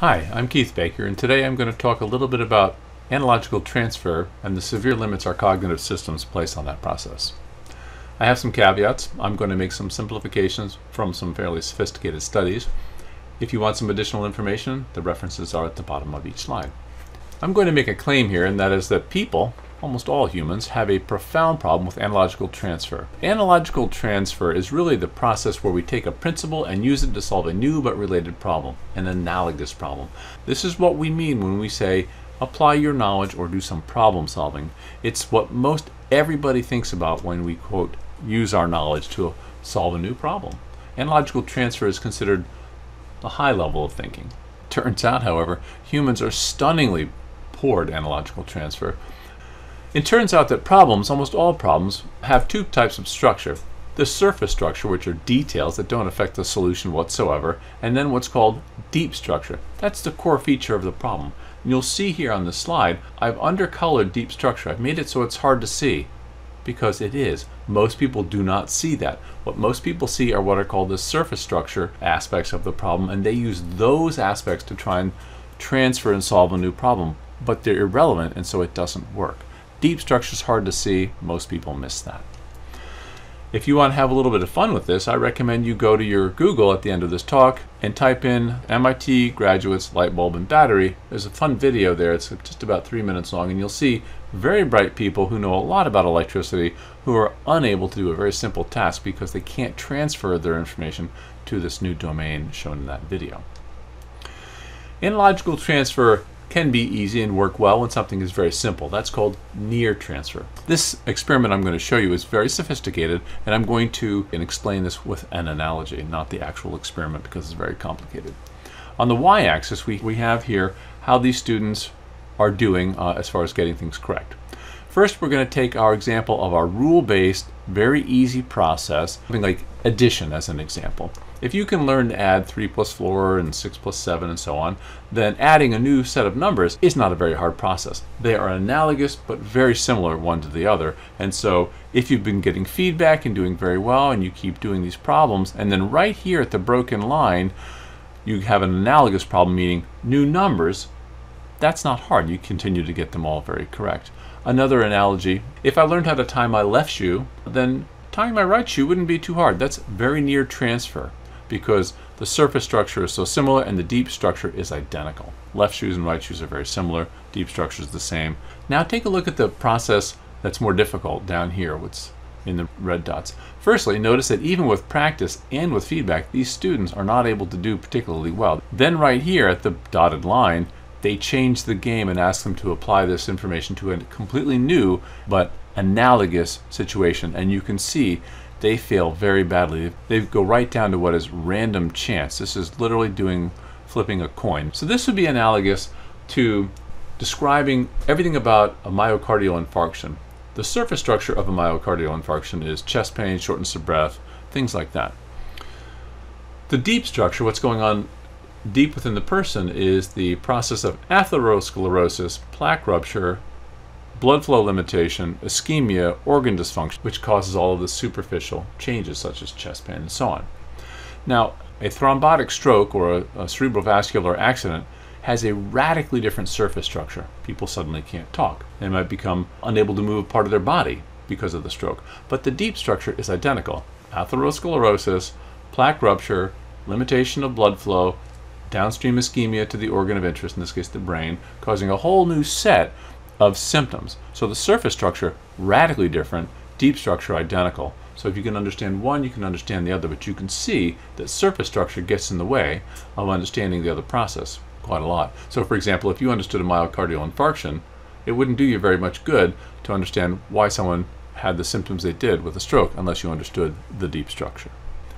Hi, I'm Keith Baker, and today I'm going to talk a little bit about analogical transfer and the severe limits our cognitive systems place on that process. I have some caveats. I'm going to make some simplifications from some fairly sophisticated studies. If you want some additional information, the references are at the bottom of each slide. I'm going to make a claim here, and that is that people, almost all humans, have a profound problem with analogical transfer. Analogical transfer is really the process where we take a principle and use it to solve a new but related problem, an analogous problem. This is what we mean when we say apply your knowledge or do some problem solving. It's what most everybody thinks about when we quote use our knowledge to solve a new problem. Analogical transfer is considered a high level of thinking. Turns out, however, humans are stunningly poor at analogical transfer. It turns out that problems, almost all problems, have two types of structure. The surface structure, which are details that don't affect the solution whatsoever, and then what's called deep structure. That's the core feature of the problem. And you'll see here on the slide, I've undercolored deep structure. I've made it so it's hard to see because it is. Most people do not see that. What most people see are what are called the surface structure aspects of the problem, and they use those aspects to try and transfer and solve a new problem, but they're irrelevant, and so it doesn't work. Deep structure is hard to see. Most people miss that. If you want to have a little bit of fun with this, I recommend you go to your Google at the end of this talk and type in MIT graduates light bulb and battery. There's a fun video there. It's just about three minutes long, and you'll see very bright people who know a lot about electricity who are unable to do a very simple task because they can't transfer their information to this new domain shown in that video. Analogical transfer can be easy and work well when something is very simple. That's called near transfer. This experiment I'm going to show you is very sophisticated and I'm going to explain this with an analogy, not the actual experiment because it's very complicated. On the y-axis we, we have here how these students are doing uh, as far as getting things correct. First we're going to take our example of our rule-based, very easy process, something like addition as an example. If you can learn to add 3 plus 4 and 6 plus 7 and so on, then adding a new set of numbers is not a very hard process. They are analogous but very similar one to the other. And so if you've been getting feedback and doing very well and you keep doing these problems, and then right here at the broken line, you have an analogous problem, meaning new numbers, that's not hard. You continue to get them all very correct. Another analogy, if I learned how to tie my left shoe, then tying my right shoe wouldn't be too hard. That's very near transfer because the surface structure is so similar and the deep structure is identical. Left shoes and right shoes are very similar, deep structure is the same. Now take a look at the process that's more difficult down here, what's in the red dots. Firstly, notice that even with practice and with feedback, these students are not able to do particularly well. Then right here at the dotted line, they change the game and ask them to apply this information to a completely new but analogous situation. And you can see they fail very badly. They go right down to what is random chance. This is literally doing flipping a coin. So this would be analogous to describing everything about a myocardial infarction. The surface structure of a myocardial infarction is chest pain, shortness of breath, things like that. The deep structure, what's going on deep within the person, is the process of atherosclerosis, plaque rupture, blood flow limitation, ischemia, organ dysfunction, which causes all of the superficial changes such as chest pain and so on. Now, a thrombotic stroke or a, a cerebrovascular accident has a radically different surface structure. People suddenly can't talk. They might become unable to move part of their body because of the stroke. But the deep structure is identical. Atherosclerosis, plaque rupture, limitation of blood flow, downstream ischemia to the organ of interest, in this case the brain, causing a whole new set of symptoms. So the surface structure, radically different, deep structure, identical. So if you can understand one, you can understand the other, but you can see that surface structure gets in the way of understanding the other process quite a lot. So for example, if you understood a myocardial infarction, it wouldn't do you very much good to understand why someone had the symptoms they did with a stroke unless you understood the deep structure.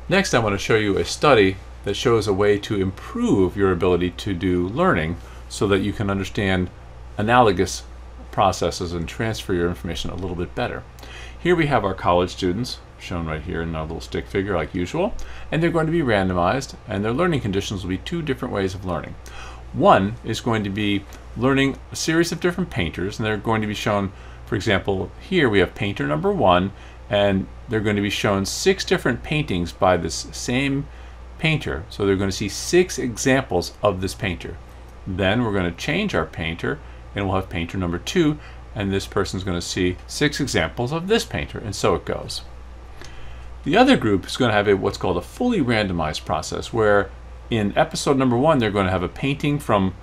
Next, I want to show you a study that shows a way to improve your ability to do learning so that you can understand analogous processes and transfer your information a little bit better. Here we have our college students, shown right here in our little stick figure like usual, and they're going to be randomized, and their learning conditions will be two different ways of learning. One is going to be learning a series of different painters, and they're going to be shown, for example, here we have painter number one, and they're going to be shown six different paintings by this same painter. So they're going to see six examples of this painter. Then we're going to change our painter and we'll have painter number two and this person's going to see six examples of this painter and so it goes. The other group is going to have a what's called a fully randomized process where in episode number one they're going to have a painting from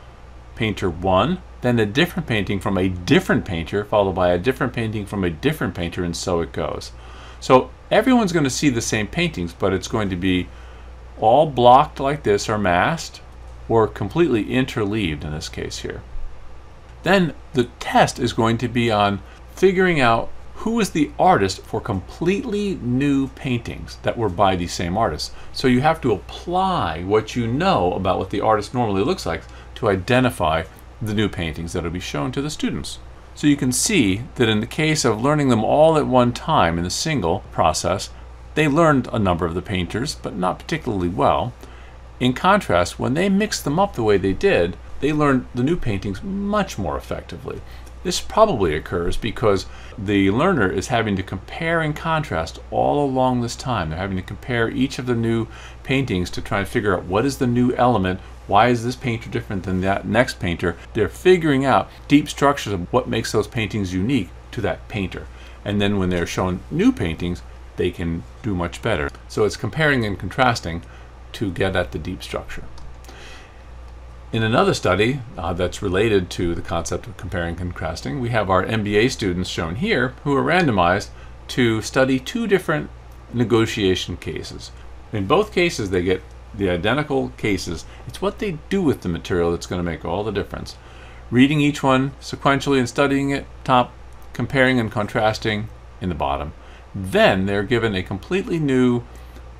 painter one, then a different painting from a different painter, followed by a different painting from a different painter, and so it goes. So everyone's going to see the same paintings, but it's going to be all blocked like this or masked or completely interleaved in this case here. Then the test is going to be on figuring out who is the artist for completely new paintings that were by the same artist. So you have to apply what you know about what the artist normally looks like to identify the new paintings that will be shown to the students. So you can see that in the case of learning them all at one time in a single process, they learned a number of the painters, but not particularly well. In contrast, when they mixed them up the way they did, they learn the new paintings much more effectively. This probably occurs because the learner is having to compare and contrast all along this time. They're having to compare each of the new paintings to try and figure out what is the new element, why is this painter different than that next painter. They're figuring out deep structures of what makes those paintings unique to that painter. And then when they're shown new paintings, they can do much better. So it's comparing and contrasting to get at the deep structure. In another study uh, that's related to the concept of comparing and contrasting, we have our MBA students shown here who are randomized to study two different negotiation cases. In both cases, they get the identical cases. It's what they do with the material that's going to make all the difference. Reading each one sequentially and studying it top, comparing and contrasting in the bottom. Then they're given a completely new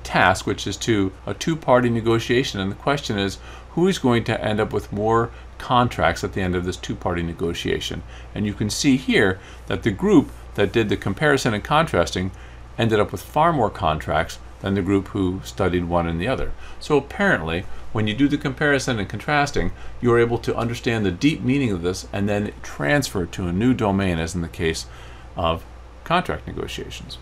task, which is to a two-party negotiation. And the question is, who's going to end up with more contracts at the end of this two-party negotiation? And you can see here that the group that did the comparison and contrasting ended up with far more contracts than the group who studied one and the other. So apparently, when you do the comparison and contrasting, you're able to understand the deep meaning of this and then transfer to a new domain, as in the case of contract negotiations.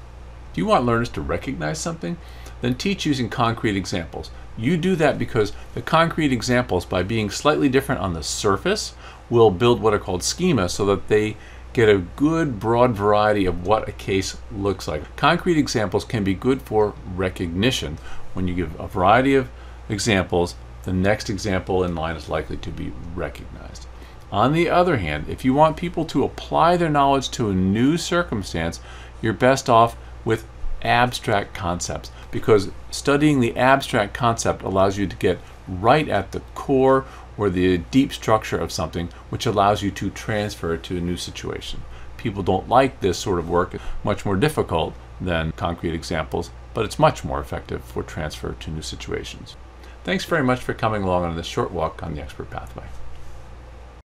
Do you want learners to recognize something? Then teach using concrete examples. You do that because the concrete examples, by being slightly different on the surface, will build what are called schema so that they get a good broad variety of what a case looks like. Concrete examples can be good for recognition. When you give a variety of examples, the next example in line is likely to be recognized. On the other hand, if you want people to apply their knowledge to a new circumstance, you're best off with abstract concepts because studying the abstract concept allows you to get right at the core or the deep structure of something which allows you to transfer it to a new situation. People don't like this sort of work. It's much more difficult than concrete examples, but it's much more effective for transfer to new situations. Thanks very much for coming along on this short walk on the Expert Pathway.